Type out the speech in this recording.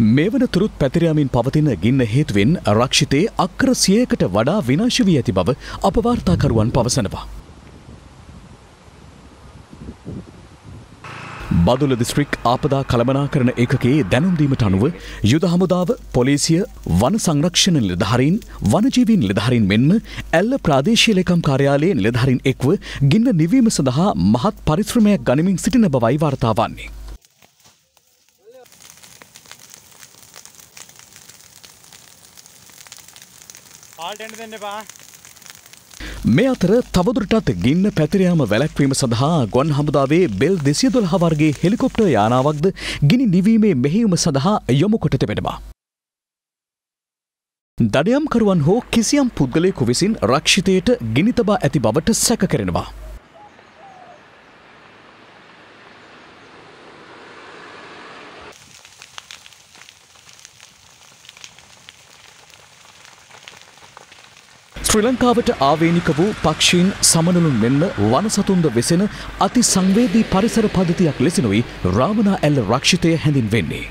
මෙවනතුරුත් පැතිරයාමින් පවතින ගින්න හේතුවෙන් රක්ෂිතයේ අක්‍ර සියයකට වඩා විනාශ වී ඇති බව අපවාර්තාකරුවන් පවසනවා. බදුල දිස්ත්‍රික් ආපදා කළමනාකරන එකකේ දැනුම්දීමට අනුව යුද හමුදාව පොලිසිය වන සංරක්ෂණ නිලධහරින් වනජීවින් නිලධහරින් මෙන්ම ඇල්ල ප්‍රාදේශීය ලේකම් කාර්යාලයේ නිලධහරින් එක්ව ගින්න නිවීම සඳහා මහත් පරිශ්‍රමයක් ගනිමින් සිටින බවයි වාර්තා වන්නේ. මේ අතර තවදුරටත් ගින්න පැතිරයාම වැලැක්වීම සඳහා ගොන් හමුදාවේ බෙල් දෙසිය දොල් හවර්ගේ හෙලිකොප්ට යානාවක්ද ගිනි නිවීමේ මෙහෙයුම සඳහා යොමු කොට තිබෙනවා. දඩයම්කරුවන් හෝ කිසියම් පුද්ගලයකු විසින් රක්ෂිතයට ගිනි තබා ඇති බවට සැක කරෙනවා. ශ්‍රී ලංකාවට ආවේනික වූ පක්ෂීන් සමනලුන් මෙන්ම වනසතුන්ද වෙසෙන අති සංවේදී පරිසර පද්ධතියක් ලෙසිනුයි රාමනා ඇල්ල රක්ෂිතය හැඳින් වෙන්නේ.